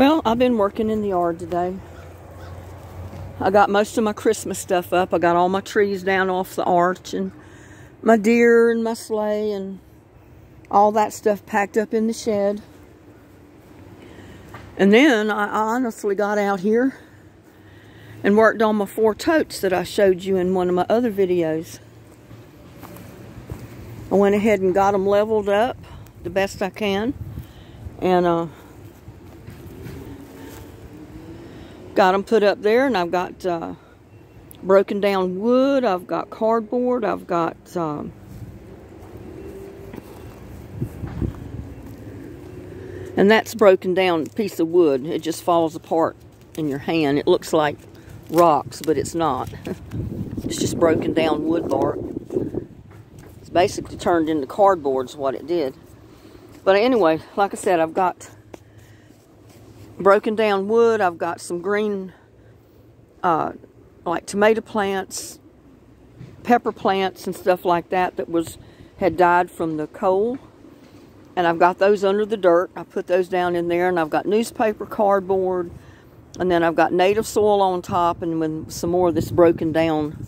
Well, I've been working in the yard today. I got most of my Christmas stuff up. I got all my trees down off the arch and my deer and my sleigh and all that stuff packed up in the shed. And then I honestly got out here and worked on my four totes that I showed you in one of my other videos. I went ahead and got them leveled up the best I can. And uh, got them put up there and I've got uh, broken down wood. I've got cardboard. I've got um, and that's broken down piece of wood. It just falls apart in your hand. It looks like rocks, but it's not. it's just broken down wood bark. It's basically turned into cardboard is what it did. But anyway, like I said, I've got broken down wood. I've got some green, uh, like tomato plants, pepper plants and stuff like that that was had died from the cold. And I've got those under the dirt. I put those down in there and I've got newspaper, cardboard, and then I've got native soil on top and with some more of this broken down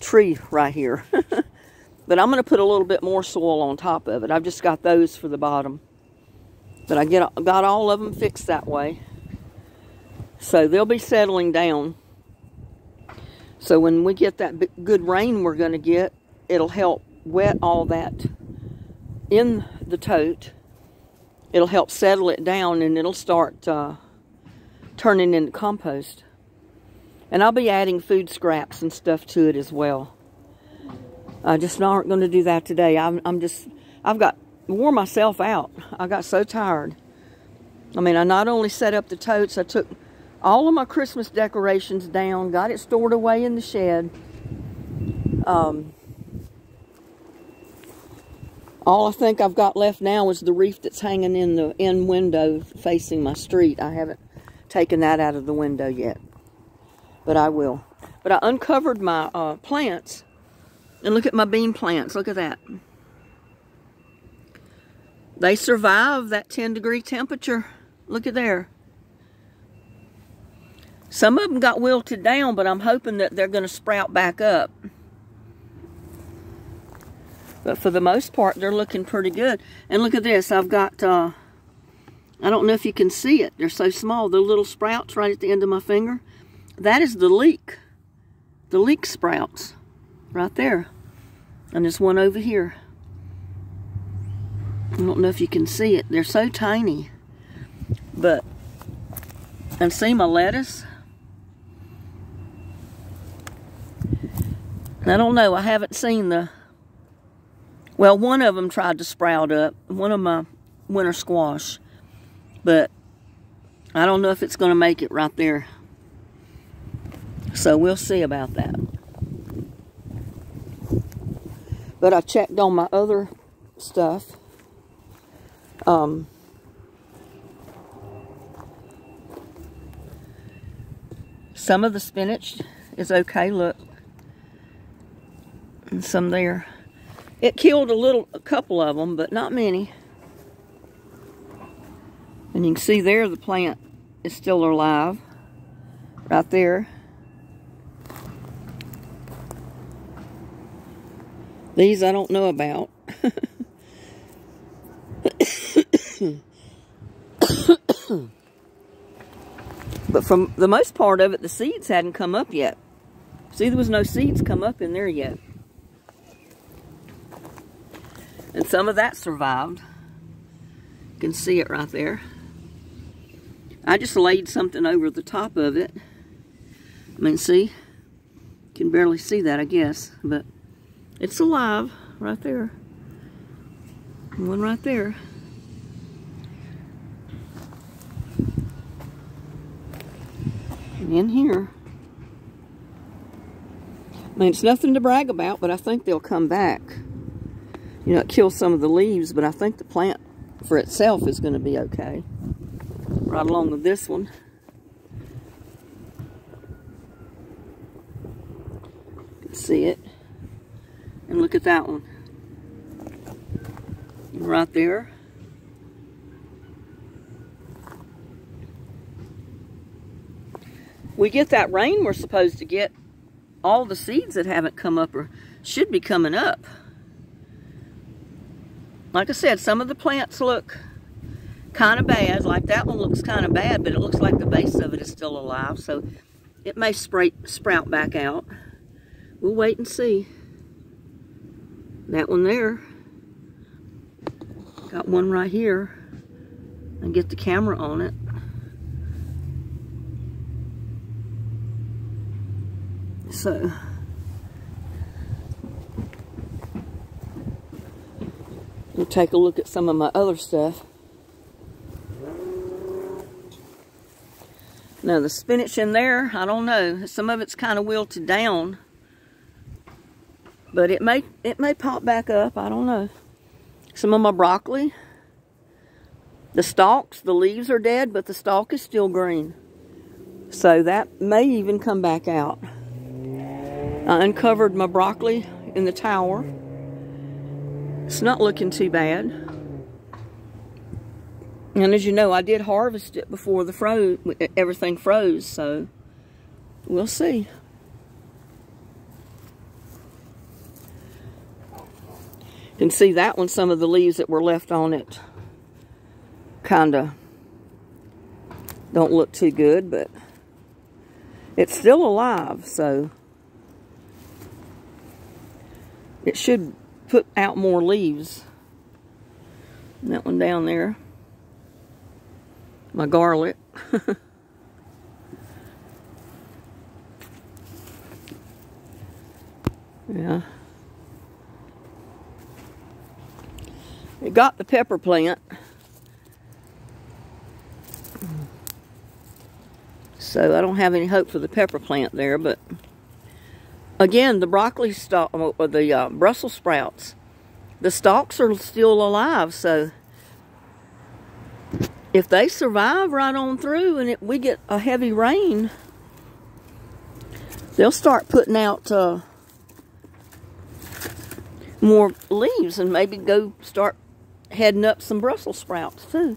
tree right here. but I'm going to put a little bit more soil on top of it. I've just got those for the bottom. But I get got all of them fixed that way. So they'll be settling down. So when we get that good rain we're going to get, it'll help wet all that in the tote. It'll help settle it down and it'll start uh, turning into compost. And I'll be adding food scraps and stuff to it as well. I just aren't going to do that today. I'm, I'm just, I've got wore myself out. I got so tired. I mean, I not only set up the totes, I took all of my Christmas decorations down, got it stored away in the shed. Um, all I think I've got left now is the wreath that's hanging in the end window facing my street. I haven't taken that out of the window yet, but I will. But I uncovered my uh, plants, and look at my bean plants. Look at that. They survive that 10 degree temperature. Look at there. Some of them got wilted down, but I'm hoping that they're going to sprout back up. But for the most part, they're looking pretty good. And look at this. I've got, uh, I don't know if you can see it. They're so small. The little sprouts right at the end of my finger. That is the leek. The leek sprouts right there. And there's one over here. I don't know if you can see it. They're so tiny. But, and see my lettuce? I don't know. I haven't seen the, well, one of them tried to sprout up. One of my winter squash. But I don't know if it's going to make it right there. So we'll see about that. But I checked on my other stuff. Um, some of the spinach is okay, look. And some there. It killed a little, a couple of them, but not many. And you can see there the plant is still alive. Right there. These I don't know about. but from the most part of it, the seeds hadn't come up yet. See, there was no seeds come up in there yet. And some of that survived. You can see it right there. I just laid something over the top of it. I mean, see? You can barely see that, I guess. But it's alive right there. One right there. In here. I mean, it's nothing to brag about, but I think they'll come back. You know, it kills some of the leaves, but I think the plant for itself is going to be okay. Right along with this one. You can see it. And look at that one. Right there. We get that rain we're supposed to get, all the seeds that haven't come up or should be coming up. Like I said, some of the plants look kind of bad. Like that one looks kind of bad, but it looks like the base of it is still alive. So it may spray, sprout back out. We'll wait and see. That one there. Got one right here. And get the camera on it. So, we'll take a look at some of my other stuff. Now the spinach in there, I don't know. Some of it's kind of wilted down. But it may it may pop back up, I don't know. Some of my broccoli. The stalks, the leaves are dead, but the stalk is still green. So that may even come back out. I uncovered my broccoli in the tower. It's not looking too bad. And as you know, I did harvest it before the froze, everything froze, so we'll see. You can see that one, some of the leaves that were left on it kind of don't look too good, but it's still alive, so it should put out more leaves. And that one down there. My garlic. yeah. It got the pepper plant. So I don't have any hope for the pepper plant there, but Again, the broccoli stalk, or uh, the uh, Brussels sprouts, the stalks are still alive. So if they survive right on through and it, we get a heavy rain, they'll start putting out uh, more leaves and maybe go start heading up some Brussels sprouts too.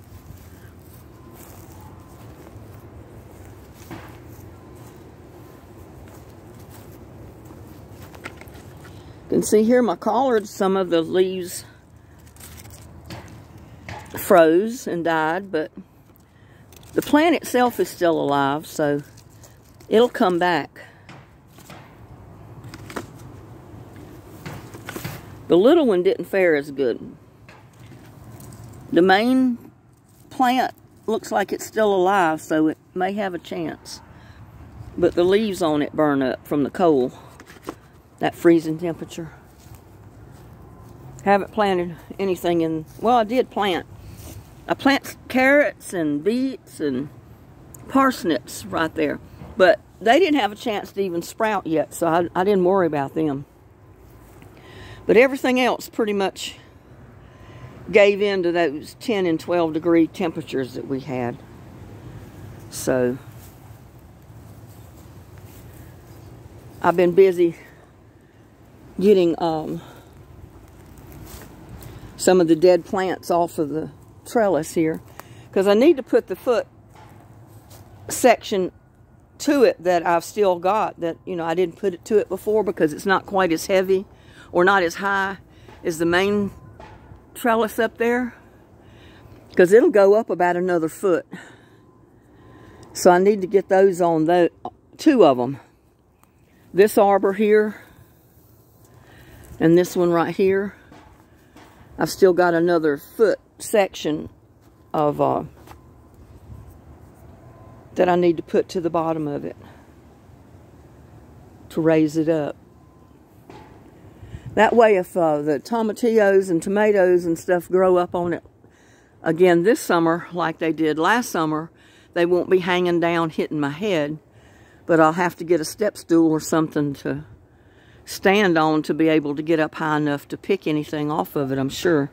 Can see here my collards, some of the leaves froze and died, but the plant itself is still alive, so it'll come back. The little one didn't fare as good. The main plant looks like it's still alive, so it may have a chance. But the leaves on it burn up from the coal that freezing temperature. Haven't planted anything in, well, I did plant. I plant carrots and beets and parsnips right there. But they didn't have a chance to even sprout yet, so I, I didn't worry about them. But everything else pretty much gave in to those 10 and 12 degree temperatures that we had. So, I've been busy getting um, some of the dead plants off of the trellis here. Because I need to put the foot section to it that I've still got that you know I didn't put it to it before because it's not quite as heavy or not as high as the main trellis up there. Because it'll go up about another foot. So I need to get those on the two of them this arbor here and this one right here, I've still got another foot section of uh, that I need to put to the bottom of it to raise it up. That way if uh, the tomatillos and tomatoes and stuff grow up on it again this summer like they did last summer, they won't be hanging down hitting my head. But I'll have to get a step stool or something to stand on to be able to get up high enough to pick anything off of it, I'm sure.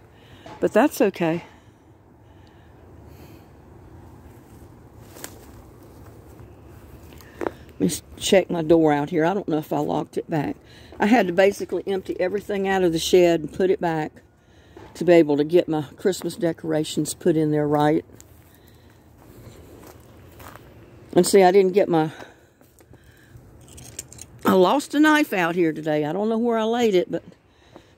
But that's okay. Let me check my door out here. I don't know if I locked it back. I had to basically empty everything out of the shed and put it back to be able to get my Christmas decorations put in there right. And see, I didn't get my lost a knife out here today. I don't know where I laid it, but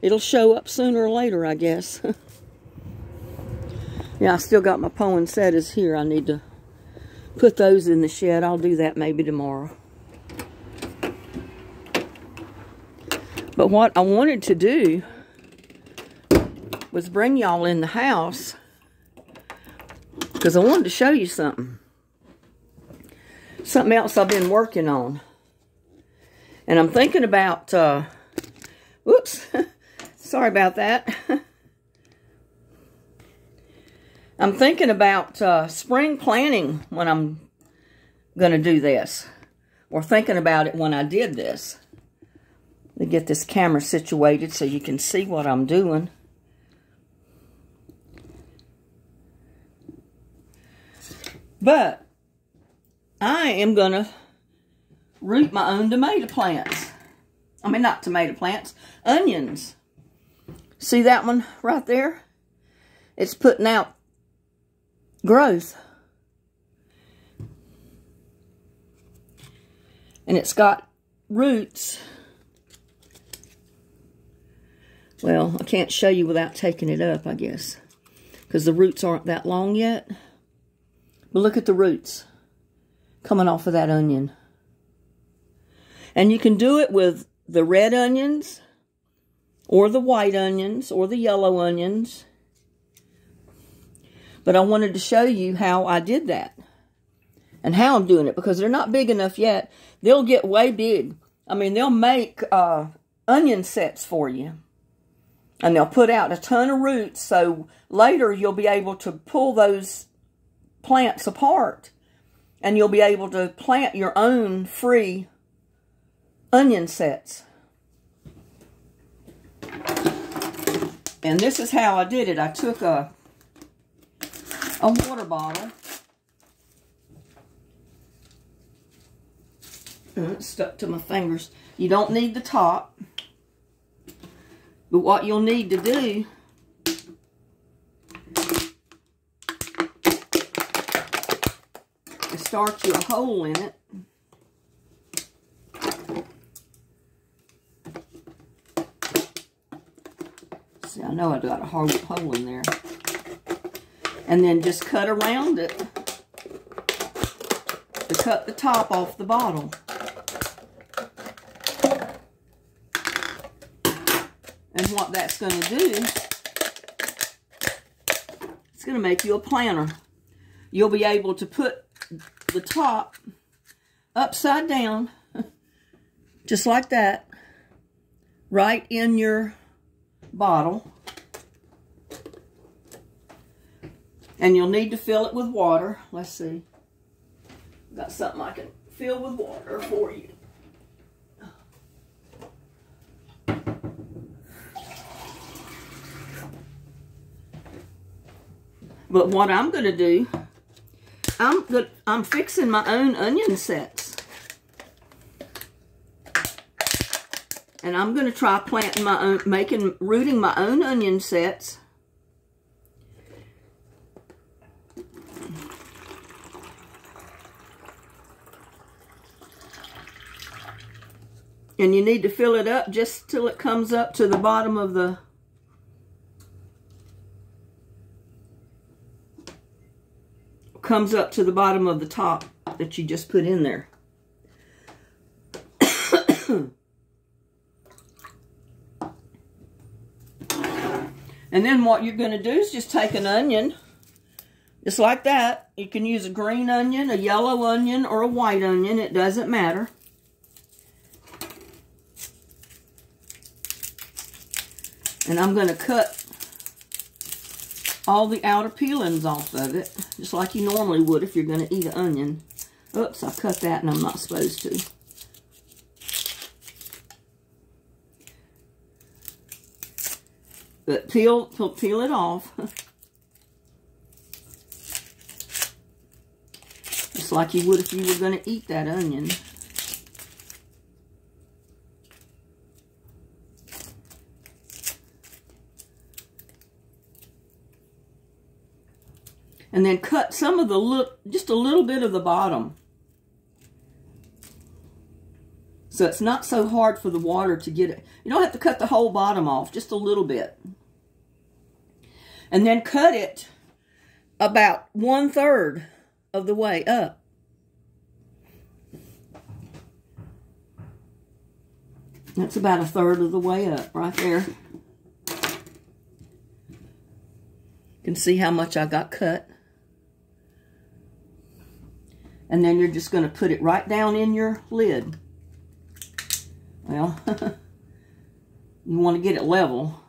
it'll show up sooner or later, I guess. yeah, I still got my poinsettias here. I need to put those in the shed. I'll do that maybe tomorrow. But what I wanted to do was bring y'all in the house because I wanted to show you something. Something else I've been working on. And I'm thinking about, uh, whoops, sorry about that. I'm thinking about uh, spring planting when I'm going to do this. Or thinking about it when I did this. Let me get this camera situated so you can see what I'm doing. But I am going to root my own tomato plants. I mean, not tomato plants, onions. See that one right there? It's putting out growth. And it's got roots. Well, I can't show you without taking it up, I guess. Because the roots aren't that long yet. But look at the roots coming off of that onion. And you can do it with the red onions or the white onions or the yellow onions. But I wanted to show you how I did that and how I'm doing it because they're not big enough yet. They'll get way big. I mean, they'll make uh, onion sets for you. And they'll put out a ton of roots so later you'll be able to pull those plants apart and you'll be able to plant your own free onion sets. And this is how I did it. I took a, a water bottle. And it stuck to my fingers. You don't need the top. But what you'll need to do is start you a hole in it. Know I got a hole, hole in there. And then just cut around it to cut the top off the bottle. And what that's going to do, it's going to make you a planter. You'll be able to put the top upside down, just like that, right in your bottle. And you'll need to fill it with water. Let's see. Got something I can fill with water for you. But what I'm going to do, I'm good, I'm fixing my own onion sets. And I'm going to try planting my own, making, rooting my own onion sets. And you need to fill it up just till it comes up to the bottom of the comes up to the bottom of the top that you just put in there. and then what you're going to do is just take an onion, just like that. You can use a green onion, a yellow onion, or a white onion. It doesn't matter. And I'm going to cut all the outer peelings off of it, just like you normally would if you're going to eat an onion. Oops, I cut that and I'm not supposed to. But peel, peel, peel it off. just like you would if you were going to eat that onion. And then cut some of the look, just a little bit of the bottom. So it's not so hard for the water to get it. You don't have to cut the whole bottom off, just a little bit. And then cut it about one third of the way up. That's about a third of the way up right there. You can see how much I got cut. And then you're just going to put it right down in your lid. Well, you want to get it level.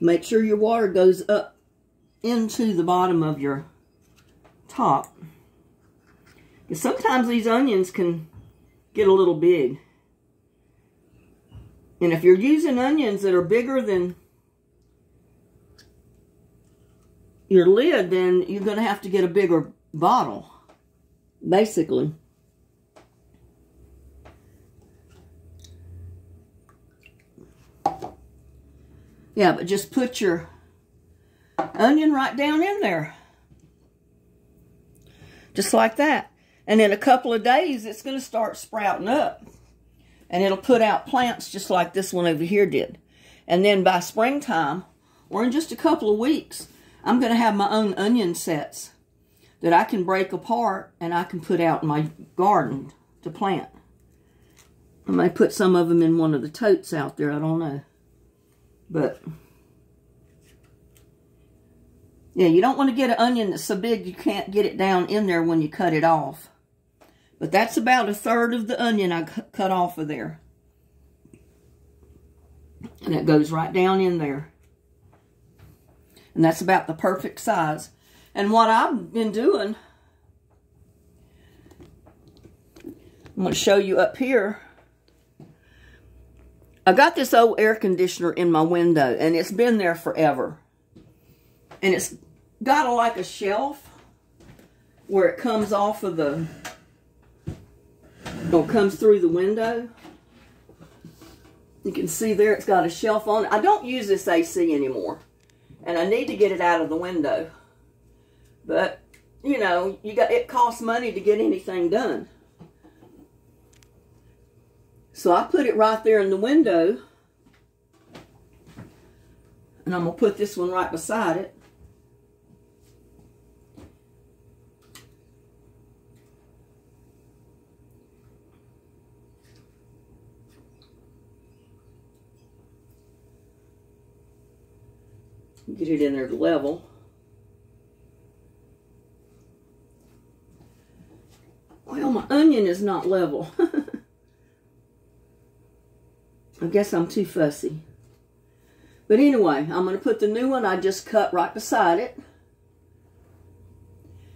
Make sure your water goes up into the bottom of your top. Sometimes these onions can get a little big. And if you're using onions that are bigger than your lid, then you're going to have to get a bigger bottle, basically. Yeah, but just put your onion right down in there. Just like that. And in a couple of days, it's going to start sprouting up. And it'll put out plants just like this one over here did. And then by springtime, or in just a couple of weeks, I'm going to have my own onion sets that I can break apart and I can put out in my garden to plant. I may put some of them in one of the totes out there. I don't know. But, yeah, you don't want to get an onion that's so big you can't get it down in there when you cut it off. But that's about a third of the onion I cut off of there. And it goes right down in there. And that's about the perfect size. And what I've been doing, I'm going to show you up here. I got this old air conditioner in my window, and it's been there forever. And it's got a, like a shelf where it comes off of the, or comes through the window. You can see there it's got a shelf on it. I don't use this AC anymore, and I need to get it out of the window. But, you know, you got it costs money to get anything done. So I put it right there in the window. And I'm going to put this one right beside it. Get it in there to level. Well, my onion is not level. I guess I'm too fussy. But anyway, I'm going to put the new one I just cut right beside it.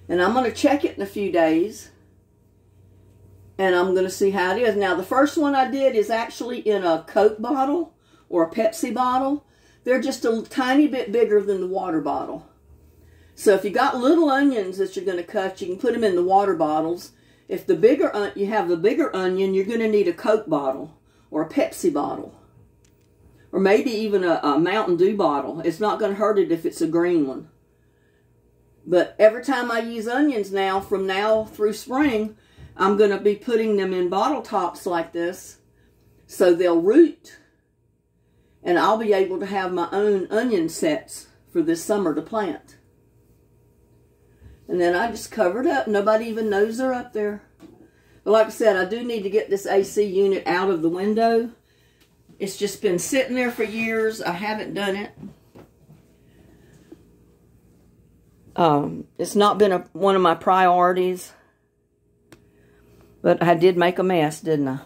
And I'm going to check it in a few days. And I'm going to see how it is. Now, the first one I did is actually in a Coke bottle or a Pepsi bottle. They're just a tiny bit bigger than the water bottle. So if you got little onions that you're going to cut, you can put them in the water bottles. If the bigger you have the bigger onion, you're going to need a Coke bottle or a Pepsi bottle. Or maybe even a, a Mountain Dew bottle. It's not going to hurt it if it's a green one. But every time I use onions now, from now through spring, I'm going to be putting them in bottle tops like this so they'll root. And I'll be able to have my own onion sets for this summer to plant. And then I just cover it up. Nobody even knows they're up there. But like I said, I do need to get this AC unit out of the window. It's just been sitting there for years. I haven't done it. Um, it's not been a, one of my priorities. But I did make a mess, didn't I?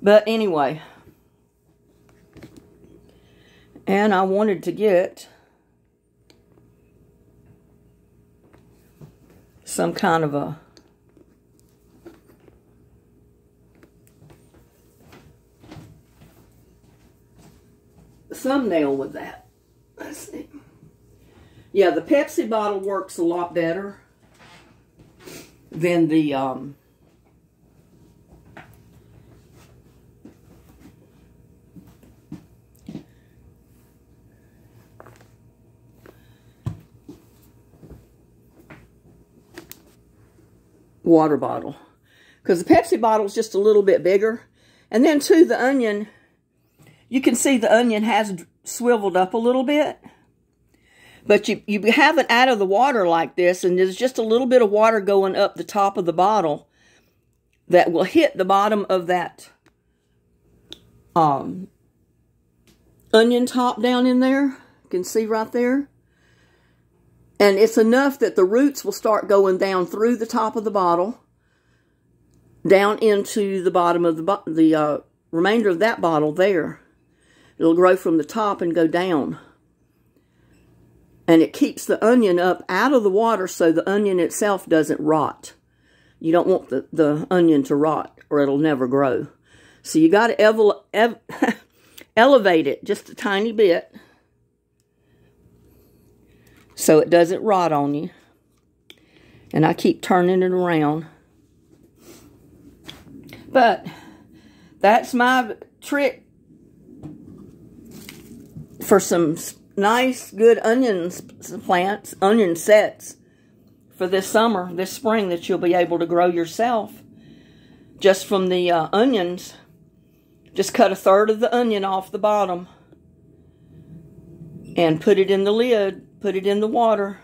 But anyway. And I wanted to get some kind of a thumbnail with that. Let's see. Yeah, the Pepsi bottle works a lot better than the um, water bottle. Because the Pepsi bottle is just a little bit bigger. And then, too, the onion, you can see the onion has swiveled up a little bit. But you, you have it out of the water like this, and there's just a little bit of water going up the top of the bottle that will hit the bottom of that um, onion top down in there. You can see right there. And it's enough that the roots will start going down through the top of the bottle, down into the bottom of the, the uh, remainder of that bottle there. It'll grow from the top and go down. And it keeps the onion up out of the water so the onion itself doesn't rot. You don't want the, the onion to rot or it'll never grow. So you got to ev elevate it just a tiny bit so it doesn't rot on you. And I keep turning it around. But that's my trick for some nice, good onions plants, onion sets for this summer, this spring that you'll be able to grow yourself. Just from the uh, onions, just cut a third of the onion off the bottom and put it in the lid, put it in the water,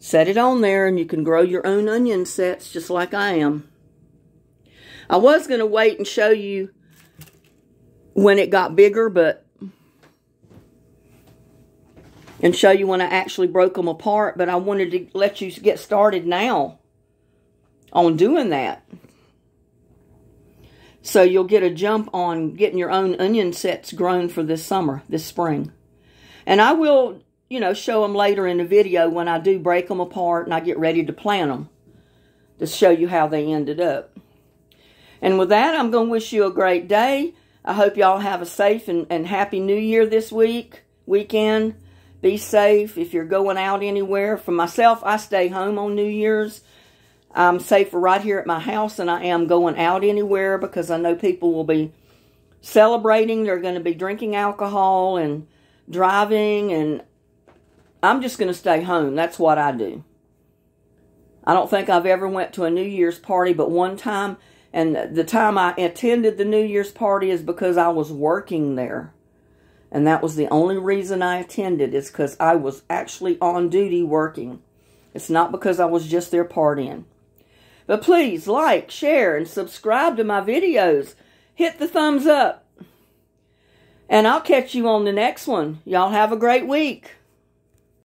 set it on there, and you can grow your own onion sets just like I am. I was going to wait and show you when it got bigger, but and show you when I actually broke them apart, but I wanted to let you get started now on doing that. So you'll get a jump on getting your own onion sets grown for this summer, this spring. And I will, you know, show them later in the video when I do break them apart and I get ready to plant them to show you how they ended up. And with that, I'm going to wish you a great day. I hope y'all have a safe and, and happy new year this week, weekend. Be safe if you're going out anywhere. For myself, I stay home on New Year's. I'm safer right here at my house than I am going out anywhere because I know people will be celebrating. They're going to be drinking alcohol and driving, and I'm just going to stay home. That's what I do. I don't think I've ever went to a New Year's party but one time, and the time I attended the New Year's party is because I was working there. And that was the only reason I attended is because I was actually on duty working. It's not because I was just there partying. But please like, share, and subscribe to my videos. Hit the thumbs up. And I'll catch you on the next one. Y'all have a great week.